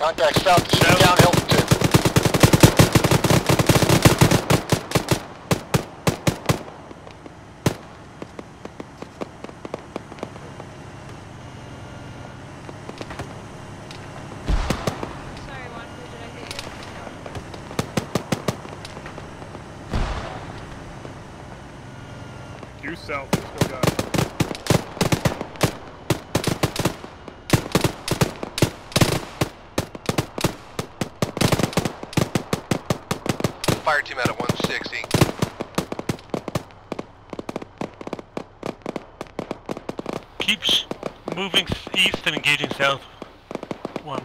Contact south, South. downhill two. Sorry, one. Did I hit you? South, still got it. Fire team out at 160. Keeps moving east and engaging south. One.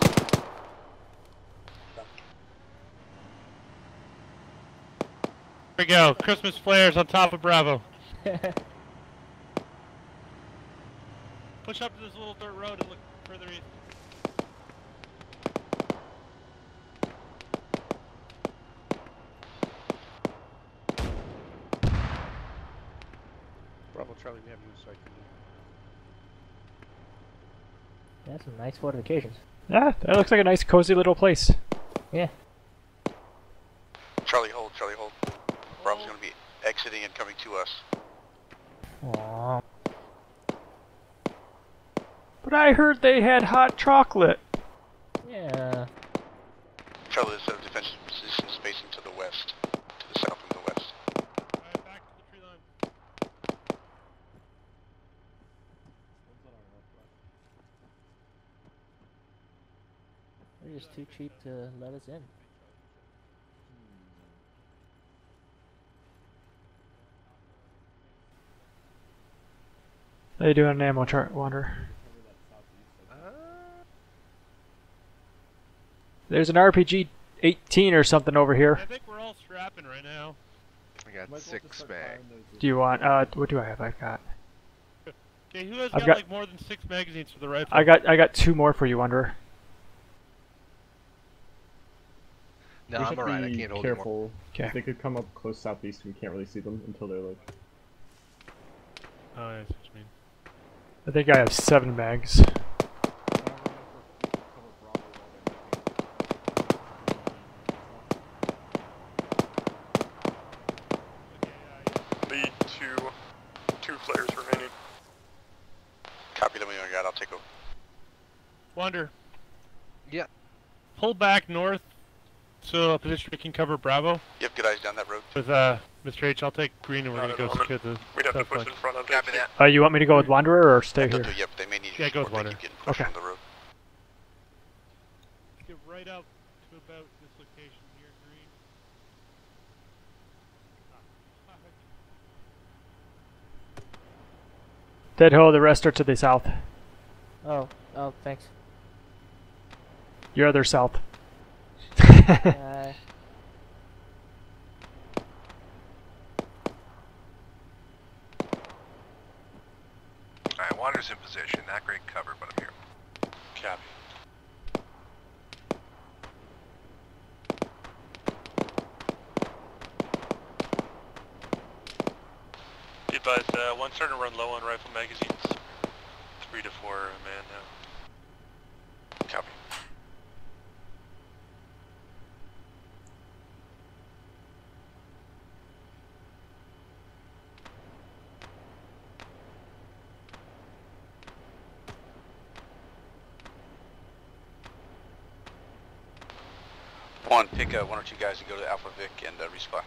we go. Christmas flares on top of Bravo. Push up to this little dirt road and look further east. Bravo Charlie, we have you in sight. That's some nice fortifications. Yeah, that looks like a nice, cozy little place. Yeah. Charlie hold, Charlie hold. Bravo's gonna be exiting and coming to us. Aww. But I heard they had hot chocolate. Yeah. Charlie is at a defensive position spacing to the west. To the south and the west. Alright, back to the tree line. They're just too cheap to let us in. How you doing on ammo chart, Wanderer? There's an RPG 18 or something over here. I think we're all strapping right now. I got six mag. Do you want, uh, what do I have? I got, Okay, who has I've got, got- like more than six magazines for the rifle? I got, I got two more for you, Wanderer. No, we I'm alright. I can't hold anymore. careful. 'cause Okay. They could come up close southeast. We can't really see them until they're like. Oh, yeah, that's what you mean. I think I have seven mags. Lead two, two flares remaining. Copy them when you got. I'll take over. Wander. Yeah. Pull back north so a position we can cover Bravo. You have good eyes down that road. With uh, Mr. H, I'll take green and we're Not gonna go the secure the We'd have to push flank. in front of Copy that. Uh, you want me to go with Wanderer or stay They'll here? do, yeah, they may need Yeah, go with support. They Wander. keep getting pushed Okay. from the road. Get right out to about this location here, green. Dead Hill, the rest are to the south. Oh, oh, thanks. Your other south. uh, Wander's in position. Not great cover, but I'm here. Copy. Be advised, uh, one starting to run low on rifle magazines. Three to four man now. One, pick uh, one or two guys and go to Alpha Vic and uh, resupply.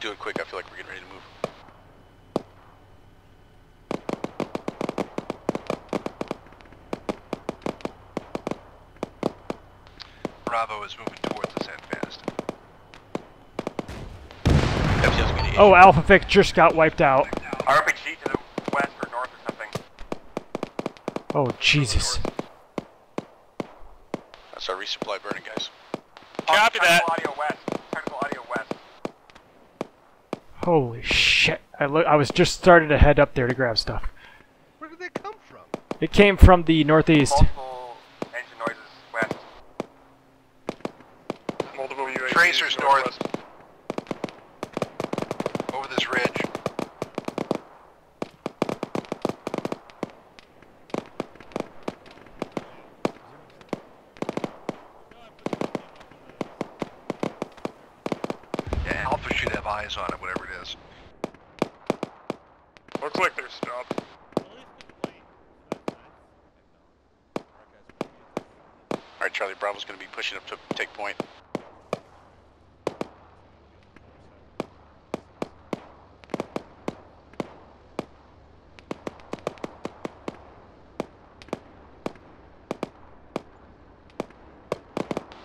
Do it quick, I feel like we're getting ready to move. Bravo is moving towards us at fast. Oh, Alpha Vic just got wiped out. RPG to the west or north or something. Oh, Jesus. That's our resupply burning, guys. Copy that. audio west. Technical audio west. Holy shit. I, look, I was just starting to head up there to grab stuff. Where did they come from? It came from the northeast. Multiple engine noises west. Multiple UAVs. Tracers north. Over this ridge. Yeah, Alpha should have eyes on it, whatever it is. Looks like they're stopped. Alright, Charlie gonna be pushing up to take point.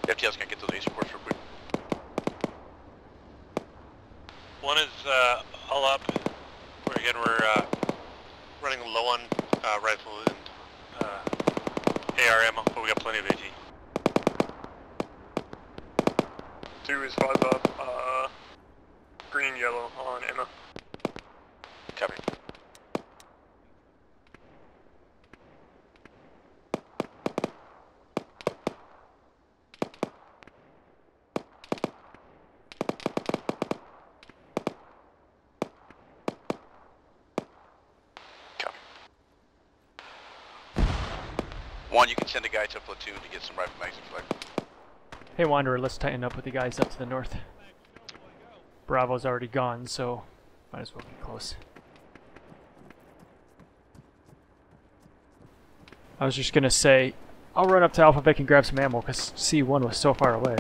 FTL's gonna get those ACE reports real quick. One is uh, all up. We're again we're uh, running low on uh, rifle and uh, AR ammo, but we got plenty of AT. Two is five up. Uh, green, Copy. Copy. One, you can send a guy to a platoon to get some rifle magazine flag. Hey, Wanderer, let's tighten up with the guys up to the north. Bravo's already gone, so might as well get close. I was just gonna say, I'll run up to Alpha Vic and grab some ammo, because C1 was so far away.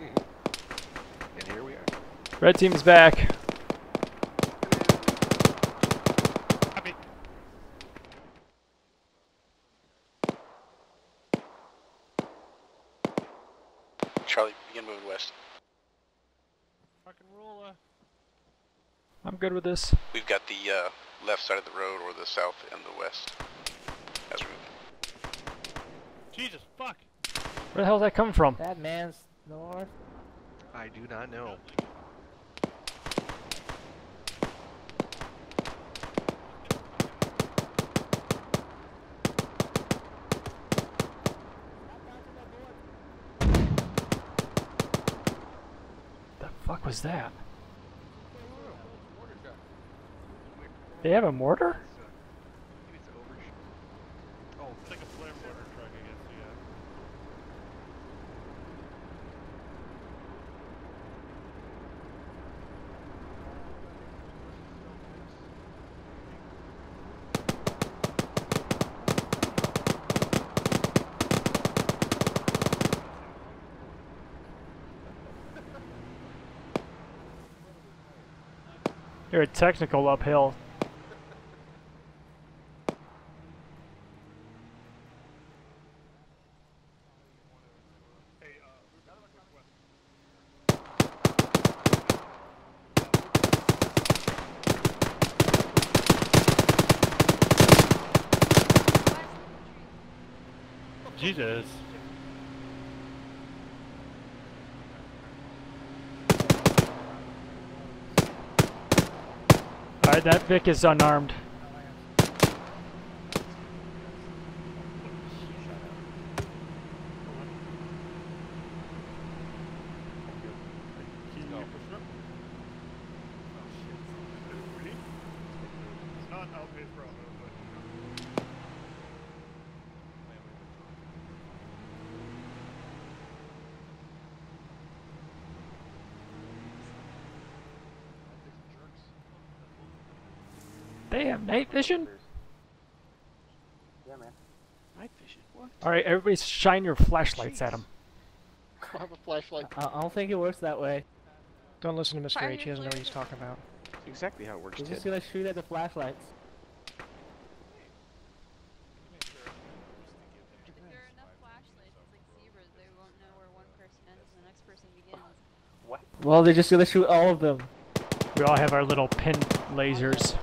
Mm-hmm. And here we are. Red team is back. Charlie, begin moving west. Fucking roller. I'm good with this. We've got the uh, left side of the road or the south and the west. As we move. Jesus fuck. Where the hell did that come from? That man's north. I do not know. The fuck was that? They have a mortar? You're a technical uphill. Hey, uh, we've got a quick west. Jesus. Alright, that Vic is unarmed. It's not Alpha Bravo, but Damn, night vision? Yeah, man. Night vision. What? Alright, everybody shine your flashlights at him. I have a flashlight. I, I don't think it works that way. Don't listen to Mr. Fire H. He doesn't know what he's talking about. That's exactly how it works, We're just gonna shoot at the flashlights. If there are enough flashlights, it's like zebras. They won't know where one person ends and the next person begins. Well, they're just gonna shoot all of them. We all have our little pin lasers.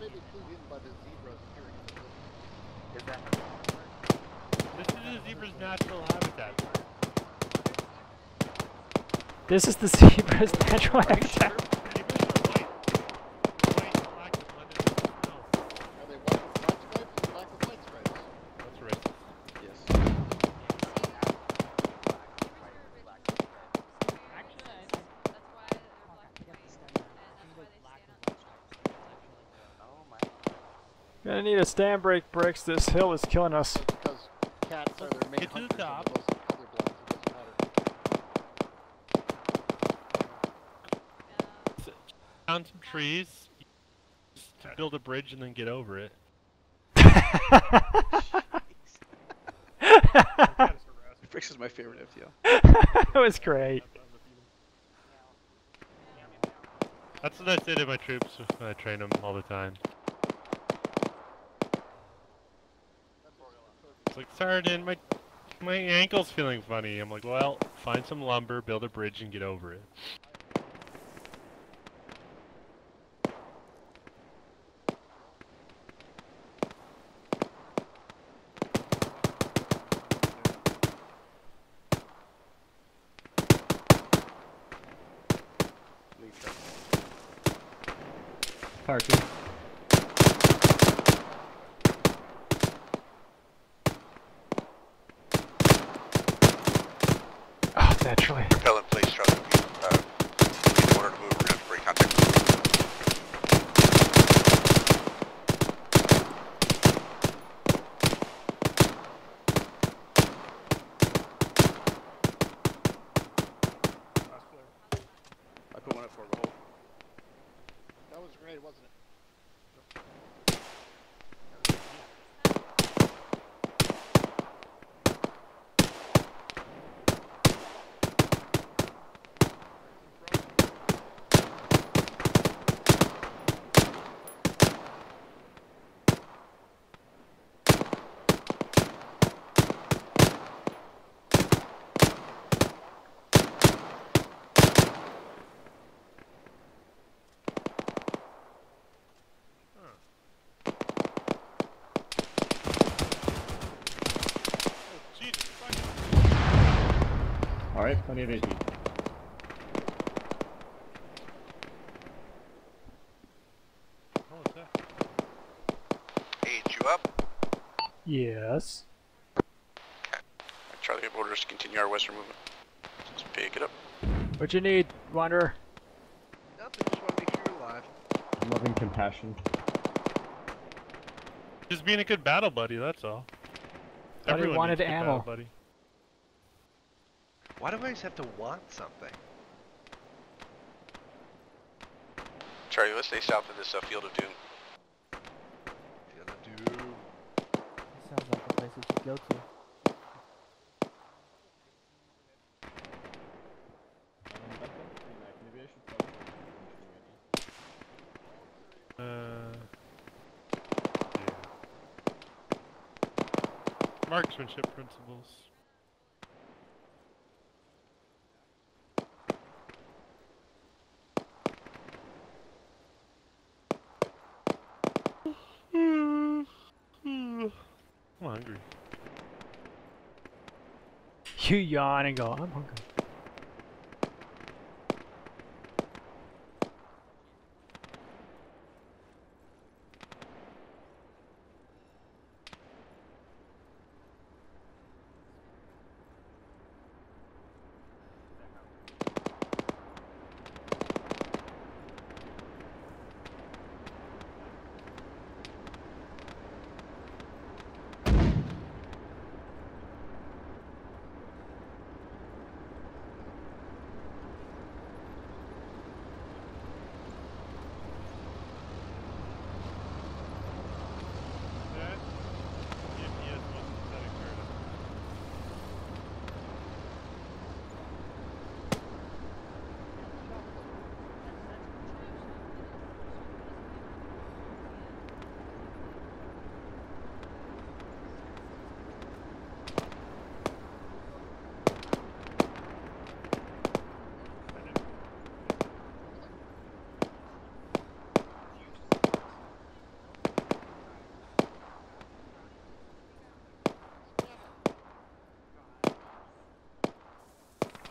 Maybe clued in by the zebras appearing in the Is that This is a zebra's natural habitat. This is the zebra's natural habitat. Zebras are white. White and black and blended in the snow. Are they white with black stripes or black with white stripes? That's right. Yes. Gonna need a stand brake bricks. This hill is killing us. Because cats are their main Get to the top. they're mostly colorblind, it doesn't matter. Found some trees to build a bridge and then get over it. Bricks is my favorite FTL. that was great. That's what I say to my troops when I train them all the time. It's like, Sergeant, my my ankle's feeling funny. I'm like, well, find some lumber, build a bridge, and get over it. Fire team. Oh, naturally. Repellent place, Charlie. Uh, in order to move, we're gonna have to break contact. I put one up for a hole. That was great, wasn't it? Jesus fucking Alright, plenty of AP. what was? Age, you up? Yes. Charlie, have orders to continue our western movement. Just pick it up. What you need, Wanderer? Nothing, just want to make sure you're alive. Loving compassion. Just being a good battle buddy, that's all. Thought Everyone wanted needs a ammo. battle buddy. Why do I always have to want something? Charlie, let's stay south of this uh, field of doom. The other dude. Sounds like the place we should go to. Uh, yeah. Marksmanship principles. Hungry. You yawn and go, I'm hungry.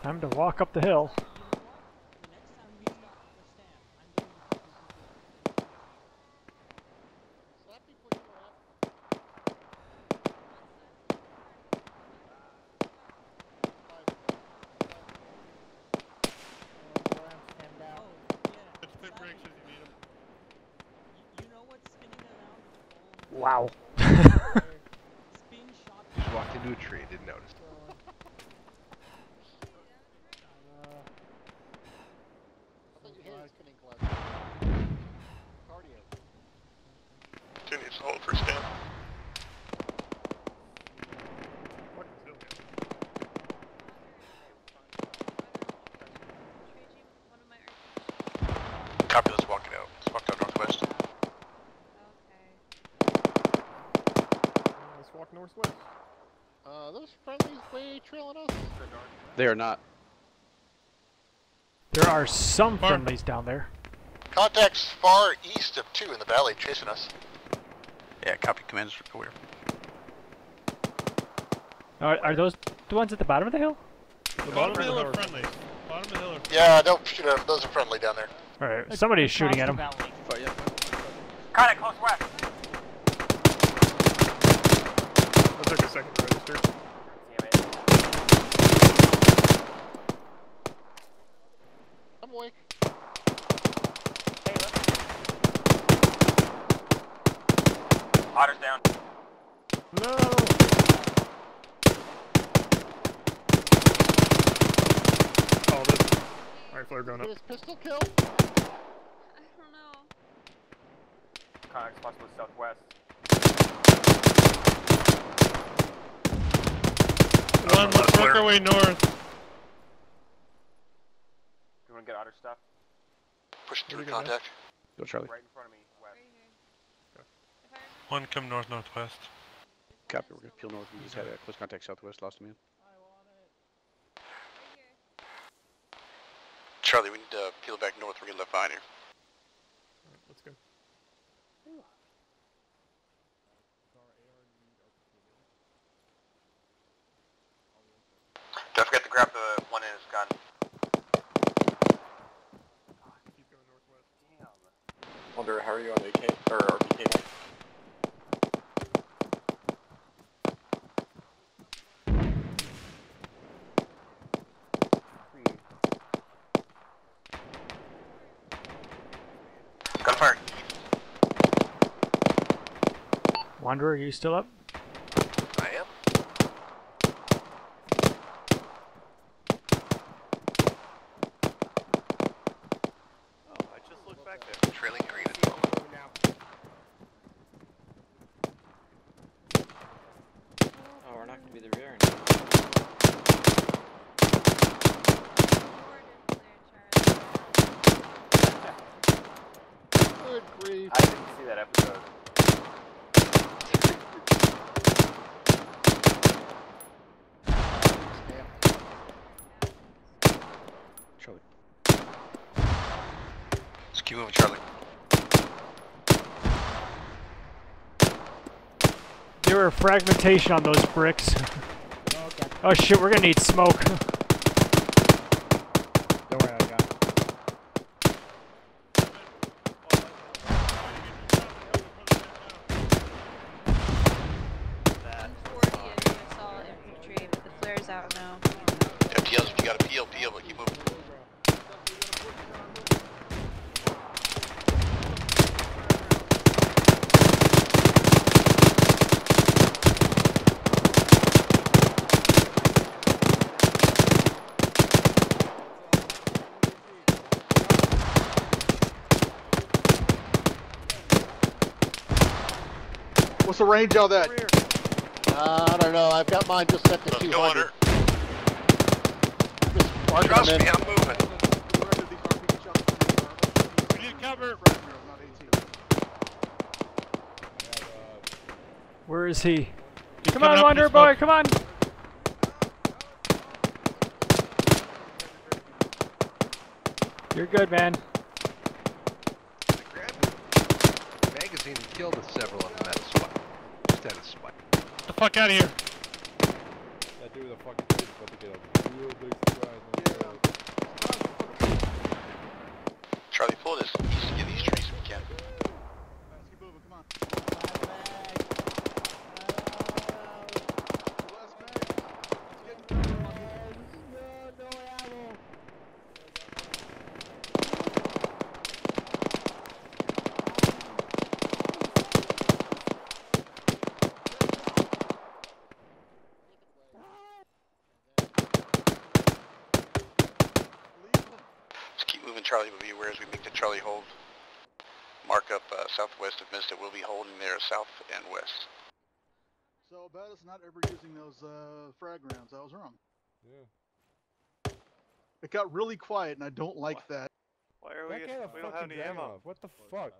Time to walk up the hill. Wow. Just walked into a tree, didn't notice. I thought you hated spinning glass. Cardio. Two needs to hold for stand. One of my Copy, let's walk it out. Let's walk down northwest. Let's walk northwest. Uh, those friendlies way trailing us. They are not. There are some friendlies down there. Contacts far east of 2 in the valley chasing us. Yeah, copy commands aware. Are, are those the ones at the bottom of the hill? The Bottom of the hill are friendly. Bottom of the hill are Yeah, don't shoot at them. Those are friendly down there. Alright, somebody's shooting at them. But yeah. Contact close west. That took a second to register. I'm awake. Otter's down. No! Oh, this. Alright, flare going up. Did pistol kill? I don't know. Contact possibly southwest. One, let's work our way north. You wanna get otter stuff? Push through Where go, contact. Go Charlie. Right in front of me, west. One come north northwest. Copy, we're gonna peel north. We just had a close contact southwest, lost a man. Charlie, we need to peel back north. We're getting left behind here. Let's go. Don't forget to grab the one in his gun. Keep going northwest. Wonder how are you on AK or RPK? Gunfire. Wanderer, are you still up? I am. Oh, I just looked back there. Trailing green at the moment. Oh, we're not gonna be the rear end. Good grief. I didn't see that episode. Charlie. Let's keep moving, Charlie. There were fragmentation on those bricks. oh shit, we're gonna need smoke. Don't worry, I got it. I'm 40 and I saw infantry, but the flare's out now. FTLs, if you got a peel, peel, but keep moving. What's the range on that? Uh, I don't know. I've got mine just set to Let's 200. go under. Trust me, in. I'm moving. We need cover. Where is he? He's Come on, up Wanderer boy, come on! You're good, man. Magazine and killed several of them at a spot. Just at a spot. Get the fuck out of here. That dude with the fucking kid about to get a Charlie, pull this east of these trees if you can. Just keep moving, Charlie, but be aware as we make the Charlie hold. Mark up uh, southwest of Mista. We'll be holding there south and west. So about us not ever using those uh, frag rounds. I was wrong. Yeah. It got really quiet, and I don't like that. Why are we? kind of We don't have any ammo. off. What the fuck?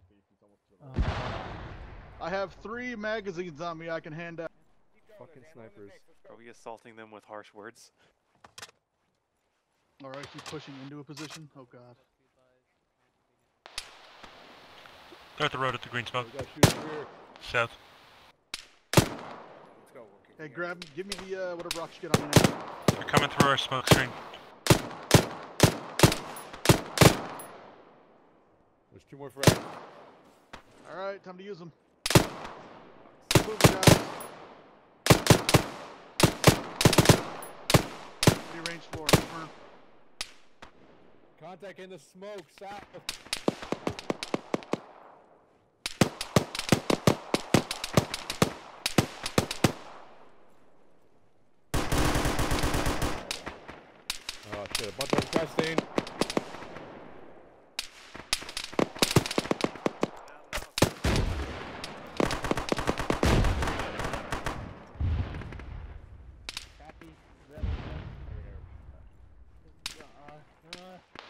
I have three magazines on me I can hand out. Fucking snipers. Are we assaulting them with harsh words? All right, keep pushing into a position. Oh God. They're at the road at the green smoke. We got shooters here. South. Let's go. Hey, grab, give me the uh, whatever rocks you get on you now. They're coming through our smoke screen. There's two more frags. All right, time to use them. Keep moving, guys. Be range. Confirm. Contact in the smoke, south. Oh shit, a bunch of testing.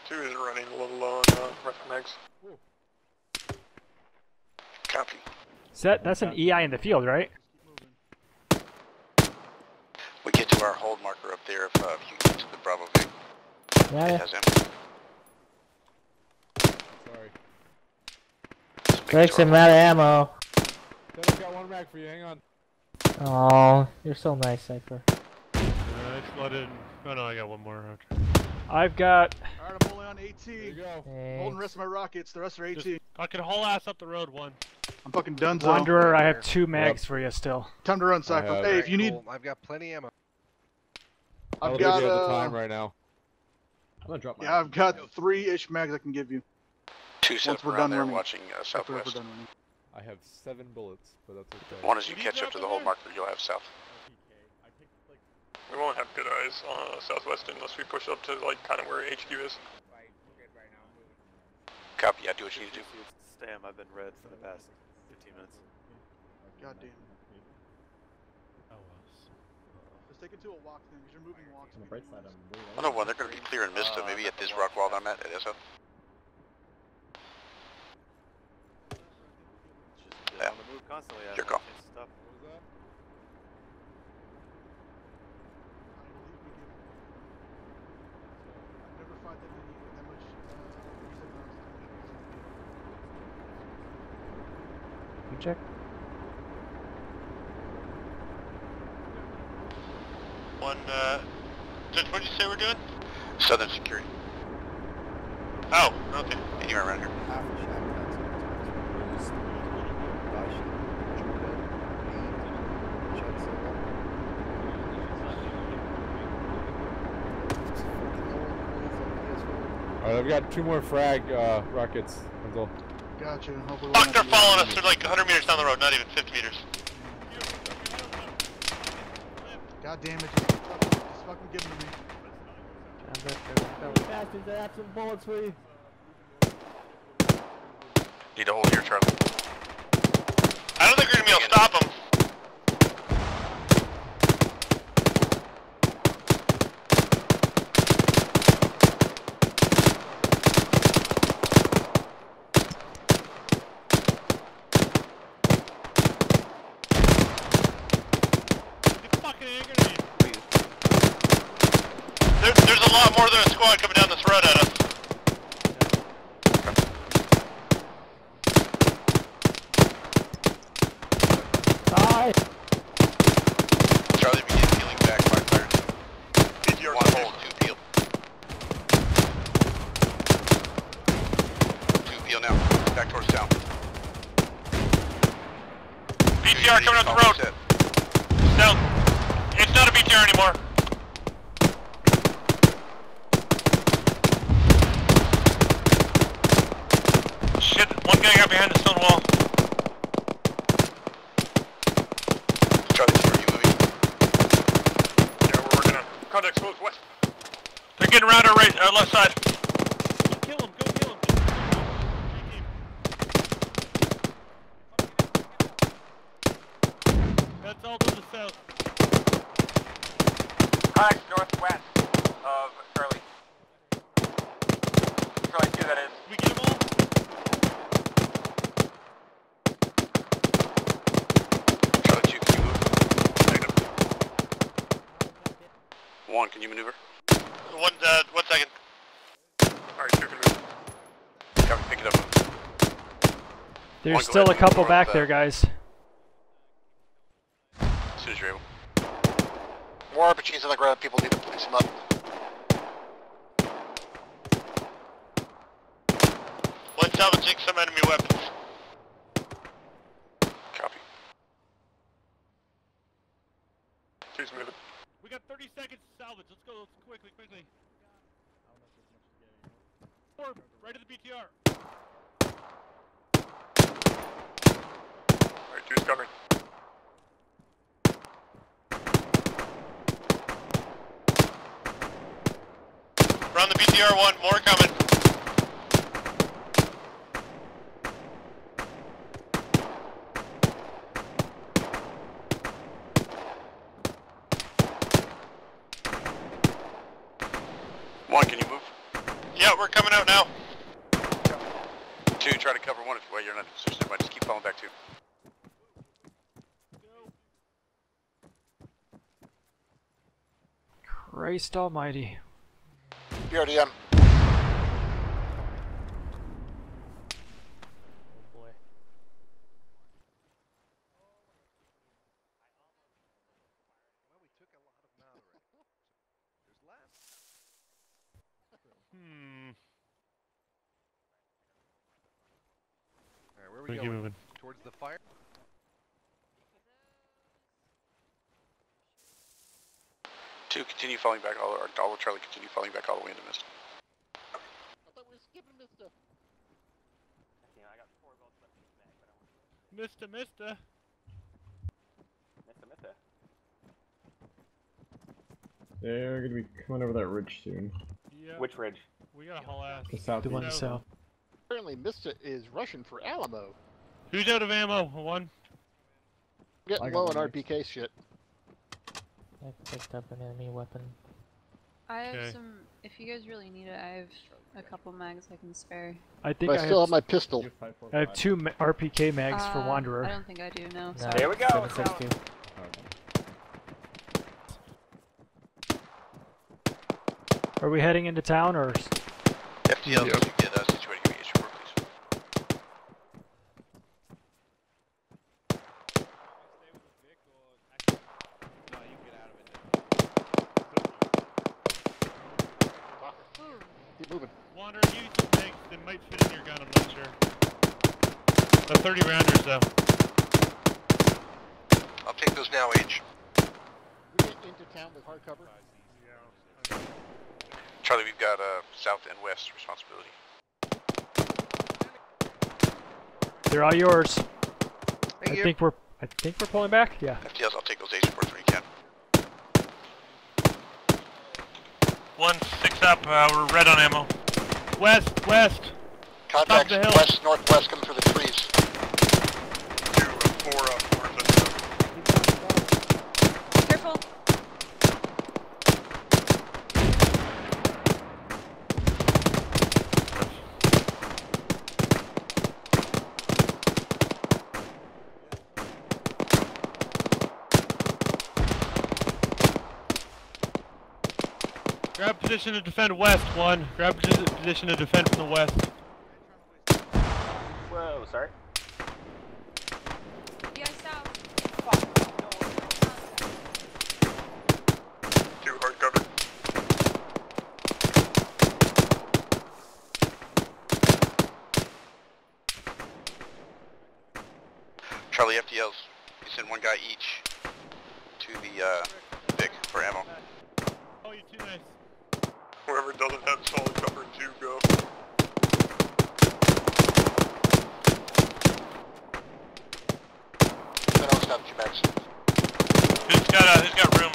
Two is running a little low on uh, rifle mags. Copy. Is that, that's an EI in the field, right? We get to our hold marker up there if, uh, if you get to the Bravo Vic. Yeah, It yeah. has ammo. Sorry. Just make Breaks him out of ammo. Then I've got one mag for you, hang on. Oh, you're so nice, Cypher. Uh, it's flooded. Oh no, I got one more. Okay. I've got. All right, I'm only on There you 18. go. Holding the rest of my rockets. The rest are 18. Just fucking whole ass up the road one. I'm fucking done. So. Wanderer, I have two mags for you still. Time to run, I Cypher. have- Hey, if you need, Cool. I've got plenty ammo. I've I'll got give you the uh, time right now. I'm gonna drop my. yeah, I've got three-ish mags I can give you. Two set Once we're around done there running. watching uh, southwest. done. I have seven bullets, but that's okay. One as you catch up to the hold marker, you'll have south. We won't have good eyes on uh, southwest unless we push up to like kind of where HQ is. Copy. Yeah, do what you need to do. Stam, I've been red for the past 15 minutes. God damn. Let's take it to a walk then, because you're moving walks. On the bright side, I'm way Oh no, well, they're going to be clear in Mista. Maybe at this rock wall that I'm at, at SF. It's just Yeah. on the move constantly. I Your have no call. chance to stop. What was that? I've never fought that much, uh, You check. One, uh, Judge, what did you say we're doing? Southern Security. Oh, okay. Anywhere around here. Alright, I've got two more frag uh, rockets. Enzo. Gotcha. Hopefully Fuck, they're following us. They're like 100 meters down the road, not even 50 meters. God damn it. Just fucking, give them to me. Bastards, I have some bullets for you. Need to hold here, Charlie. I don't think we're gonna be able to stop them. fucking angry me. There, there's a lot more than a squad coming down this road at us. Die! Charlie, begin peeling back 530. DTR One hold. BTR coming up the road. South. It's not a BTR anymore. Shit, one guy got behind the stone wall. Charlie, are you moving? Yeah, we're working on exposed west. They're getting around our right, our left side. Kill him, go kill him. That's all to the south. Contact northwest of Charlie. Charlie 2, that is. We get them all? Charlie 2, can you move? One, can you maneuver? One, uh, one second. Alright, 2 can move. Copy, pick it up. There's still a couple back north, there, guys. As soon as you're able. More RPGs on the ground, people need to fix them up. One salvaging some enemy weapons. Copy. Two's moving. We got 30 seconds to salvage. Let's go. Let's quickly, quickly. Four, right at the BTR. Alright, 2's covering. We're on the BTR one, more coming. One, can you move? Yeah, we're coming out now. Two, try to cover one if well, you're not in position. Never mind, just keep falling back two. Christ almighty. BRDM. Hmm. Alright, where are We we keep going? moving. Towards the fire? Two, continue falling back all, or all Charlie, continue falling back all the way into mist. I thought we were skipping Mista. Mister, mister. They're gonna be coming over that ridge soon. Yeah. Which ridge? We gotta haul ass. The south. The one No. south. Apparently Mista is rushing for Alamo. Who's out of ammo? One. Getting low on one RPK shit. I picked up an enemy weapon. I have Okay. some. If you guys really need it, I have a couple mags I can spare. I think But I I still have, have my pistol. You I have two ma- RPK mags for Uh, Wanderer. I don't think I do. No. No, Sorry. There we go, 762. Are we heading into town or? s- FTL, Yep. can you get uh, situated? Give me issue report, please. Keep moving. Wander, you need some tanks that might fit in your gun, I'm not sure. A 30 rounders though. I'll take those now, H. We get into town with hard cover. Charlie, we've got uh, south and west responsibility. They're all yours. Thank I you. think we're. I think we're pulling back. Yeah. FTLs, I'll take those H reports when you can. One, six up, uh, we're red on ammo. West, west. Contacts the hill. west, northwest coming through the trees. Two, uh, four up. Careful. Grab position to defend west, one. Grab position to defend from the west. Whoa, sorry. Yeah, south. Two hard cover. Charlie, FTLs, you send one guy each to the uh, Vic for ammo. Oh, you're too nice. Whoever doesn't have solid cover two go. Then I'll stop you back. Who's got, uh, who's got room?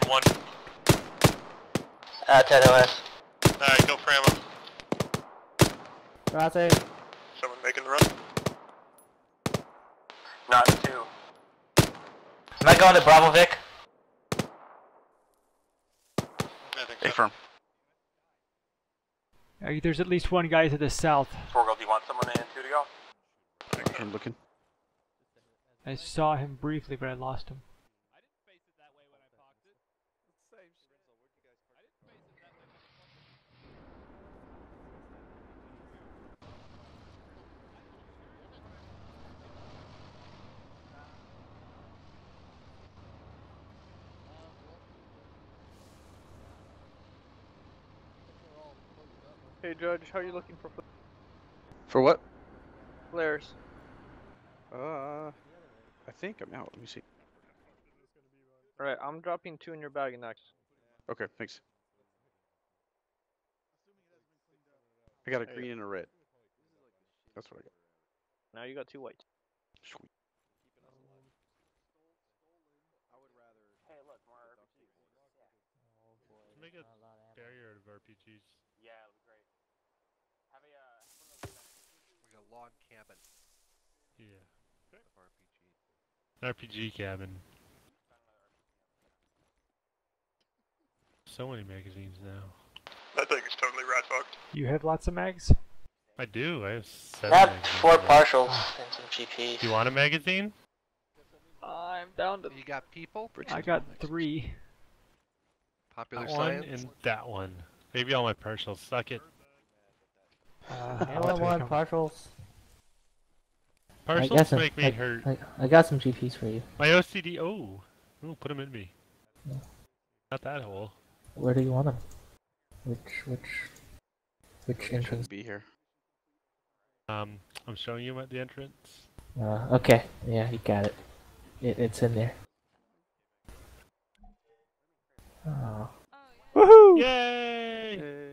For one. Uh, Ted OS. Alright, go for ammo. Rate. Someone making the run? Not two. Am I going to Bravo Vic? I think so. firm. Uh, there's at least one guy to the south. Torgal, do you want someone in two to go? I'm looking. I saw him briefly, but I lost him. Hey Judge, how are you looking for For what? flares? Uh, I think I'm out. Let me see. Alright, I'm dropping two in your bag next. Okay, thanks. I got a green and a red. That's what I got. Now you got two white. Sweet. Make a barrier of RPGs. Yeah, that'd be great. Have a, uh, Like a log cabin Yeah. of RPG. RPG cabin. So many magazines now. That thing is totally rat fucked. You have lots of mags? I do. I have I seven. have magazines four now. partials and some GPs. Do you want a magazine? I'm down to. You got people? I got three. Popular That one science? and that one. Maybe all my partials. Suck it. Uh, I'll want take 'em. partials? I Partials got some, make me I, hurt. I, I got some GPs for you. My OCD. Oh, Ooh, put them in me. Yeah. Not that hole. Where do you want them? Which which which Shouldn't entrance? be here. Um, I'm showing you at the entrance. Uh, okay, yeah, you got it. It it's in there. Oh. Woohoo! Yay!